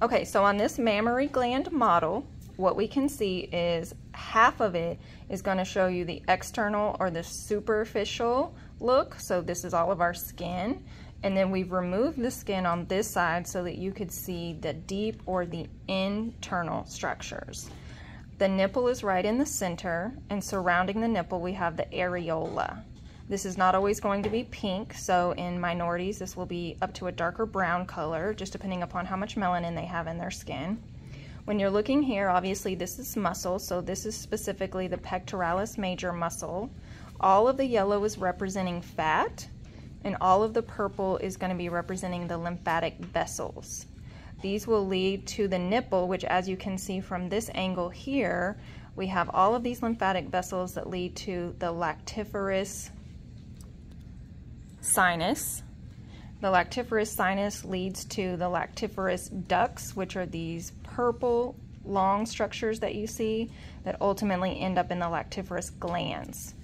Okay, so on this mammary gland model, what we can see is half of it is going to show you the external or the superficial look. So this is all of our skin. And then we've removed the skin on this side so that you could see the deep or the internal structures. The nipple is right in the center and surrounding the nipple we have the areola. This is not always going to be pink, so in minorities this will be up to a darker brown color, just depending upon how much melanin they have in their skin. When you're looking here, obviously this is muscle, so this is specifically the pectoralis major muscle. All of the yellow is representing fat, and all of the purple is going to be representing the lymphatic vessels. These will lead to the nipple, which as you can see from this angle here, we have all of these lymphatic vessels that lead to the lactiferous sinus. The lactiferous sinus leads to the lactiferous ducts, which are these purple long structures that you see that ultimately end up in the lactiferous glands.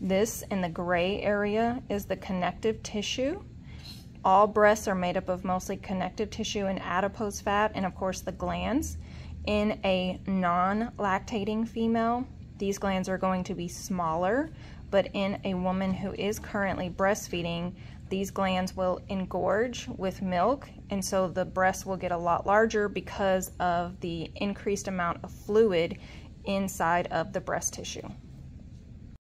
This in the gray area is the connective tissue. All breasts are made up of mostly connective tissue and adipose fat, and of course the glands. In a non-lactating female, these glands are going to be smaller, but in a woman who is currently breastfeeding, these glands will engorge with milk, and so the breast will get a lot larger because of the increased amount of fluid inside of the breast tissue.